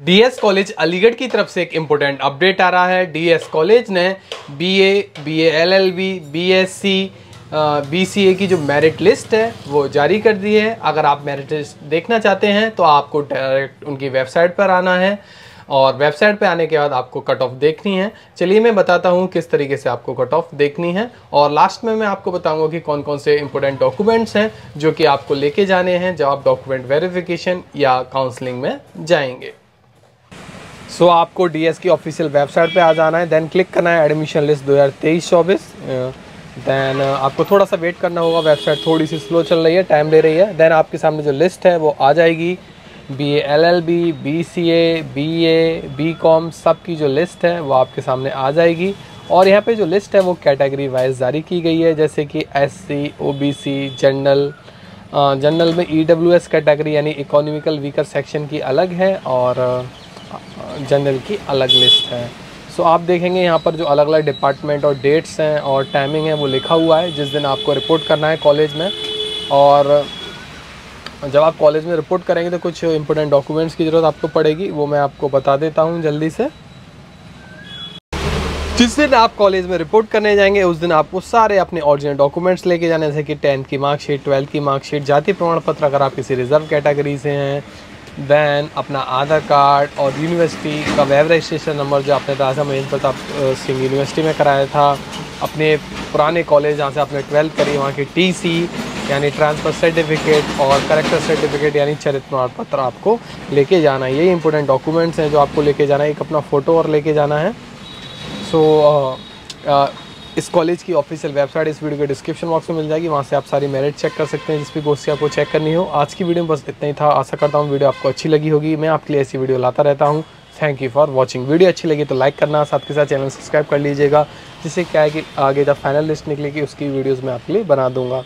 DS college Aligarh की तरफ़ से एक इम्पोर्टेंट अपडेट आ रहा है। DS college BA BA, LLB LLB, BSc, BCA की जो मेरिट लिस्ट है वो जारी कर दी है। अगर आप मेरिट लिस्ट देखना चाहते हैं तो आपको डायरेक्ट उनकी वेबसाइट पर आना है और वेबसाइट पे आने के बाद आपको कट ऑफ़ देखनी है। चलिए मैं बताता हूँ किस तरीके से आपको कट ऑफ़ देखनी है और लास्ट में मैं आपको बताऊँगा कि कौन कौन से इंपॉर्टेंट डॉक्यूमेंट्स हैं जो कि आपको लेके जाने हैं जब आप डॉक्यूमेंट वेरिफिकेशन या काउंसलिंग में जाएँगे। सो so, आपको डीएस की ऑफिशियल वेबसाइट पे आ जाना है देन क्लिक करना है एडमिशन लिस्ट दो हज़ार तेईस चौबीस देन आपको थोड़ा सा वेट करना होगा वेबसाइट थोड़ी सी स्लो चल रही है टाइम ले रही है देन आपके सामने जो लिस्ट है वो आ जाएगी। B L L B B C A B A B com सब की जो लिस्ट है वो आपके सामने आ जाएगी। और यहाँ पे जो लिस्ट है वो कैटेगरी वाइज जारी की गई है जैसे कि S C O B C general general में ई डब्ल्यू एस कैटेगरी यानी इकोनॉमिकल वीकर सेक्शन की अलग है और जनरल की अलग लिस्ट है। सो so, आप देखेंगे यहाँ पर जो अलग अलग डिपार्टमेंट और डेट्स हैं और टाइमिंग है वो लिखा हुआ है। जिस दिन आपको रिपोर्ट करना है कॉलेज में और जब आप कॉलेज में रिपोर्ट करेंगे तो कुछ इंपॉर्टेंट डॉक्यूमेंट्स की ज़रूरत आपको पड़ेगी वो मैं आपको बता देता हूँ जल्दी से। जिस दिन आप कॉलेज में रिपोर्ट करने जाएँगे उस दिन आपको सारे अपने ओरिजिनल डॉक्यूमेंट्स लेके जाने जैसे कि टेंथ की मार्कशीट ट्वेल्थ की मार्कशीट जाति प्रमाण पत्र अगर आप किसी रिज़र्व कैटेगरी से हैं देन अपना आधार कार्ड और यूनिवर्सिटी का वेब रजिस्ट्रेशन नंबर जो आपने राजा महेंद्र प्रताप सिंह यूनिवर्सिटी में कराया था। अपने पुराने कॉलेज जहाँ से आपने ट्वेल्थ करी वहाँ की टीसी यानी ट्रांसफ़र सर्टिफिकेट और करेक्टर सर्टिफिकेट यानी चरित्र प्रमाण पत्र आपको लेके जाना है। यही इंपॉर्टेंट डॉक्यूमेंट्स हैं जो आपको लेके जाना है। एक अपना फ़ोटो और लेके जाना है। सो so, uh, uh, इस कॉलेज की ऑफिशियल वेबसाइट इस वीडियो के डिस्क्रिप्शन बॉक्स में मिल जाएगी, वहाँ से आप सारी मेरिट चेक कर सकते हैं, जिस भी कोर्स आपको चेक करनी हो। आज की वीडियो में बस इतना ही था। आशा करता हूँ वीडियो आपको अच्छी लगी होगी। मैं आपके लिए ऐसी वीडियो लाता रहता हूँ। Thank you for watching video अच्छी लगी तो लाइक करना, साथ के साथ चैनल सब्सक्राइब कर लीजिएगा, जिससे क्या है कि आगे जब फाइनल लिस्ट निकलेगी, उसकी वीडियोज़ मैं आपके लिए बना दूँगा।